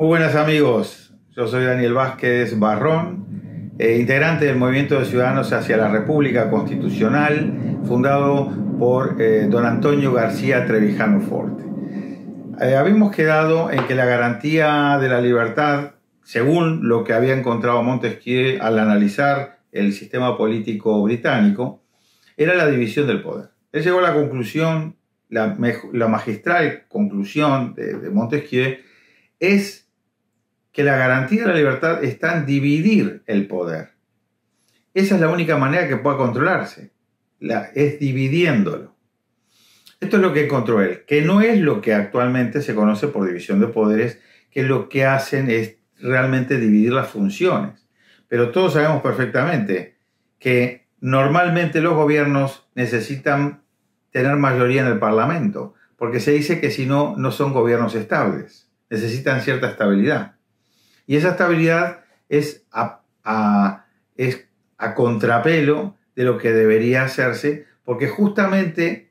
Muy buenas amigos, yo soy Daniel Vázquez Barrón, eh, integrante del Movimiento de Ciudadanos hacia la República Constitucional, fundado por eh, don Antonio García Trevijano Forte. Eh, habíamos quedado en que la garantía de la libertad, según lo que había encontrado Montesquieu al analizar el sistema político británico, era la división del poder. Él llegó a la conclusión, la, magistral conclusión de, de Montesquieu, es que la garantía de la libertad está en dividir el poder. Esa es la única manera que pueda controlarse, la, es dividiéndolo. Esto es lo que encontró él, que no es lo que actualmente se conoce por división de poderes, que lo que hacen es realmente dividir las funciones. Pero todos sabemos perfectamente que normalmente los gobiernos necesitan tener mayoría en el Parlamento, porque se dice que si no, no son gobiernos estables, necesitan cierta estabilidad. Y esa estabilidad es a, es a contrapelo de lo que debería hacerse, porque justamente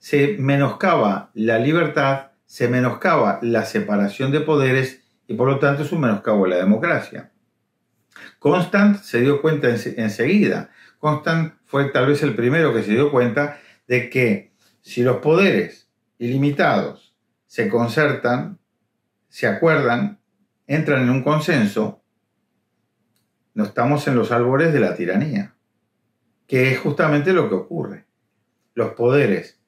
se menoscaba la libertad, se menoscaba la separación de poderes y por lo tanto es un menoscabo de la democracia. Constant se dio cuenta enseguida. Constant fue tal vez el primero que se dio cuenta de que si los poderes ilimitados se concertan, se acuerdan entran en un consenso, no estamos en los albores de la tiranía, que es justamente lo que ocurre. Los poderes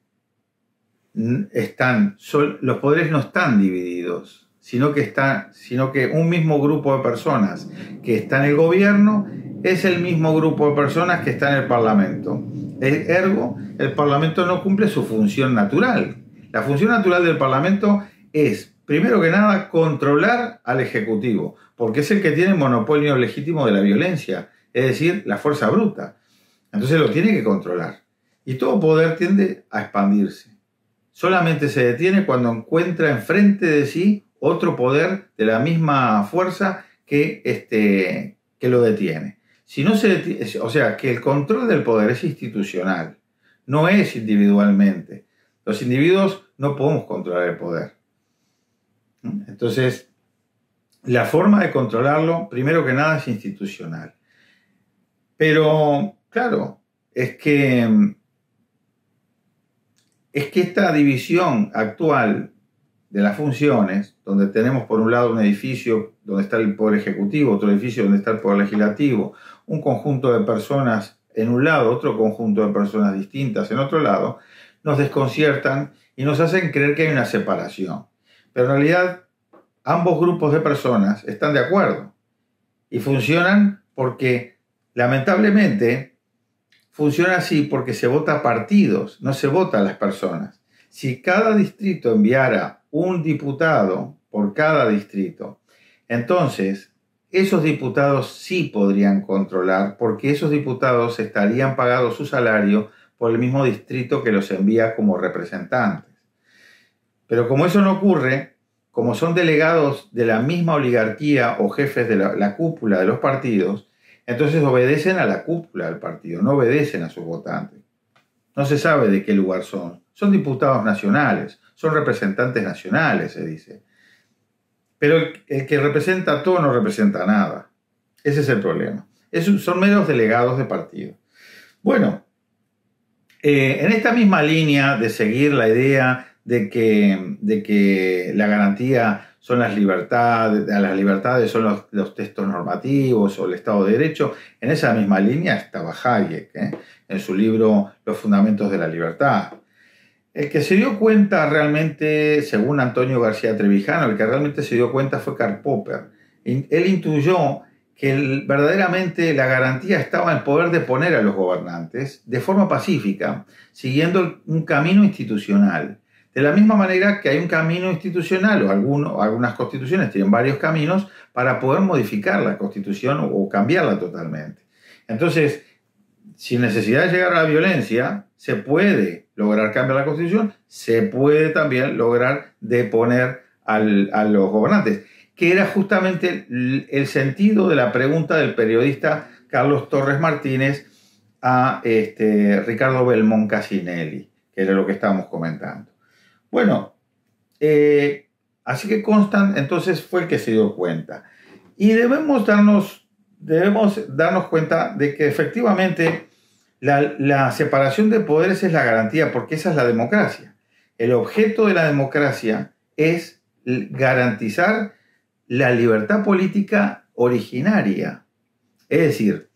están, los poderes no están divididos, sino que, está, sino que un mismo grupo de personas que está en el gobierno es el mismo grupo de personas que está en el Parlamento. Ergo, el Parlamento no cumple su función natural. La función natural del Parlamento es primero que nada, controlar al Ejecutivo, porque es el que tiene monopolio legítimo de la violencia, es decir, la fuerza bruta. Entonces lo tiene que controlar. Y todo poder tiende a expandirse. Solamente se detiene cuando encuentra enfrente de sí otro poder de la misma fuerza que, este, que lo detiene. Si no se o sea, que el control del poder es institucional, no es individualmente. Los individuos no podemos controlar el poder. Entonces, la forma de controlarlo, primero que nada, es institucional. Pero, claro, es que, es que esta división actual de las funciones, donde tenemos por un lado un edificio donde está el Poder Ejecutivo, otro edificio donde está el Poder Legislativo, un conjunto de personas en un lado, otro conjunto de personas distintas en otro lado, nos desconciertan y nos hacen creer que hay una separación. Pero en realidad ambos grupos de personas están de acuerdo y funcionan porque lamentablemente funciona así porque se vota partidos, no se vota a las personas. Si cada distrito enviara un diputado por cada distrito, entonces esos diputados sí podrían controlar porque esos diputados estarían pagados su salario por el mismo distrito que los envía como representantes. Pero como eso no ocurre, como son delegados de la misma oligarquía o jefes de la, cúpula de los partidos, entonces obedecen a la cúpula del partido, no obedecen a sus votantes. No se sabe de qué lugar son. Son diputados nacionales, son representantes nacionales, se dice. Pero el, que representa todo no representa nada. Ese es el problema. son meros delegados de partido. Bueno, eh, en esta misma línea de seguir la idea de que, de que la garantía son las libertades, las libertades son los, textos normativos o el Estado de Derecho, en esa misma línea estaba Hayek, ¿eh? en su libro Los Fundamentos de la Libertad. El que se dio cuenta realmente, según Antonio García Trevijano, el que realmente se dio cuenta fue Karl Popper. Él intuyó que verdaderamente la garantía estaba en poder de poner a los gobernantes de forma pacífica, siguiendo un camino institucional. De la misma manera que hay un camino institucional o algunas constituciones tienen varios caminos para poder modificar la constitución o, cambiarla totalmente. Entonces, sin necesidad de llegar a la violencia, se puede lograr cambiar la constitución, se puede también lograr deponer a los gobernantes que era justamente el sentido de la pregunta del periodista Carlos Torres Martínez a este, Ricardo Belmont Casinelli, que era lo que estábamos comentando. Bueno, eh, Así que Constant entonces fue el que se dio cuenta. Y debemos darnos, debemos darnos cuenta de que efectivamente la, la separación de poderes es la garantía, porque esa es la democracia. El objeto de la democracia es garantizar la libertad política originaria. Es decir,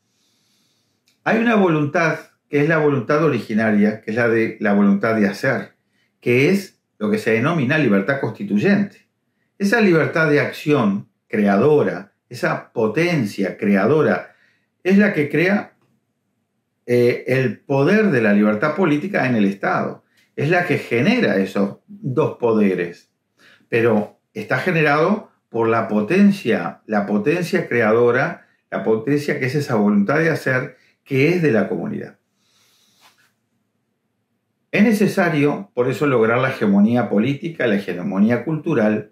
hay una voluntad que es la voluntad originaria, que es la de la voluntad de hacer, que es lo que se denomina libertad constituyente. Esa libertad de acción creadora, esa potencia creadora, es la que crea eh, el poder de la libertad política en el Estado. Es la que genera esos dos poderes. Pero está generado por la potencia, la potencia creadora, la potencia que es esa voluntad de hacer que es de la comunidad. Es necesario, por eso, lograr la hegemonía política, la hegemonía cultural,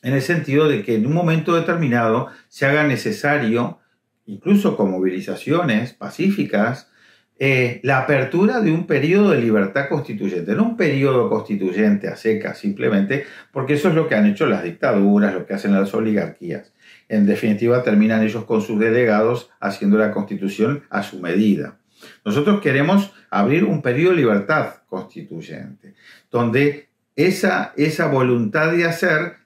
en el sentido de que en un momento determinado se haga necesario, incluso con movilizaciones pacíficas, eh, la apertura de un periodo de libertad constituyente, no un periodo constituyente a seca simplemente, porque eso es lo que han hecho las dictaduras, lo que hacen las oligarquías. En definitiva, terminan ellos con sus delegados haciendo la constitución a su medida. Nosotros queremos abrir un periodo de libertad constituyente, donde esa, esa voluntad de hacer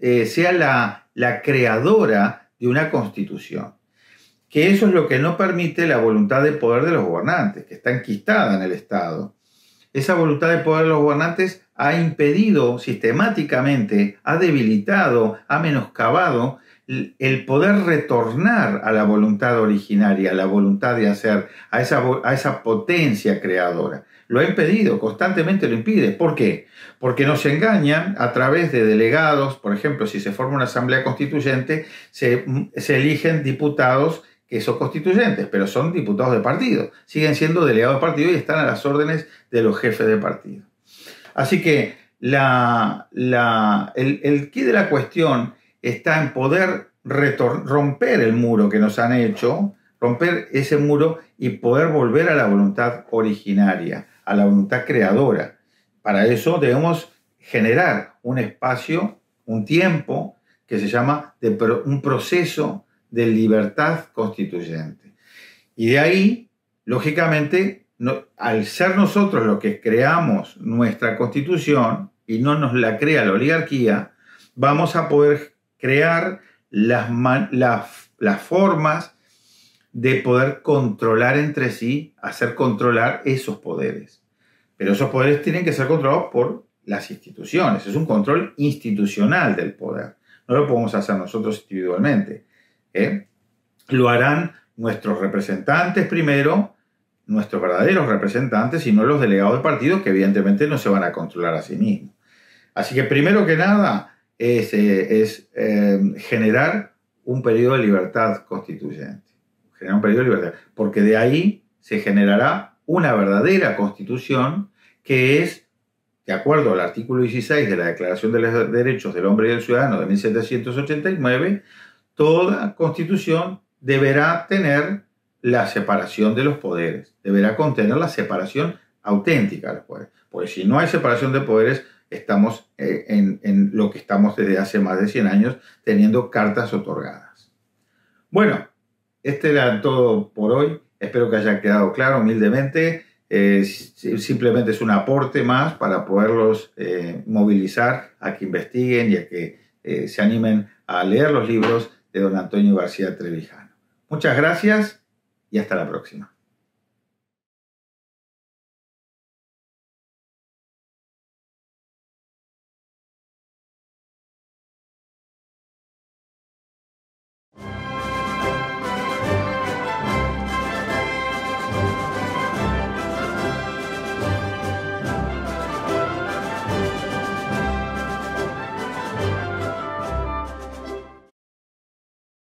eh, sea la, la creadora de una constitución. Que eso es lo que no permite la voluntad de poder de los gobernantes, que está enquistada en el Estado. Esa voluntad de poder de los gobernantes ha impedido sistemáticamente, ha debilitado, ha menoscabado el poder retornar a la voluntad originaria, a la voluntad de hacer, a esa, a esa potencia creadora. Lo ha impedido, constantemente lo impide. ¿Por qué? Porque nos engañan a través de delegados, por ejemplo, si se forma una asamblea constituyente, se, eligen diputados que son constituyentes, pero son diputados de partido, siguen siendo delegados de partido y están a las órdenes de los jefes de partido. Así que la, la, el, el quid de la cuestión está en poder romper el muro que nos han hecho, romper ese muro y poder volver a la voluntad originaria, a la voluntad creadora. Para eso debemos generar un espacio, un tiempo que se llama de un proceso de libertad constituyente. Y de ahí, lógicamente, al ser nosotros los que creamos nuestra constitución y no nos la crea la oligarquía, vamos a poder crear las, las, formas de poder controlar entre sí, hacer controlar esos poderes. Pero esos poderes tienen que ser controlados por las instituciones. Es un control institucional del poder. No lo podemos hacer nosotros individualmente. ¿eh? Lo harán nuestros representantes primero, nuestros verdaderos representantes, y no los delegados de partido, que evidentemente no se van a controlar a sí mismos. Así que primero que nada, es, es eh, generar un periodo de libertad constituyente. Generar un de libertad. Porque de ahí se generará una verdadera constitución que es, de acuerdo al artículo 16 de la Declaración de los Derechos del Hombre y del Ciudadano de 1789, toda constitución deberá tener la separación de los poderes, deberá contener la separación auténtica de los poderes. Porque si no hay separación de poderes, estamos eh, en, lo que estamos desde hace más de 100 años teniendo cartas otorgadas. Bueno, este era todo por hoy. Espero que haya quedado claro humildemente. Eh, simplemente es un aporte más para poderlos eh, movilizar a que investiguen y a que se animen a leer los libros de don Antonio García Trevijano. Muchas gracias y hasta la próxima.